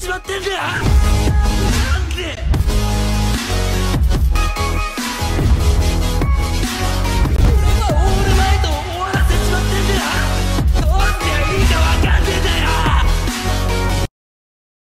ちまってんだ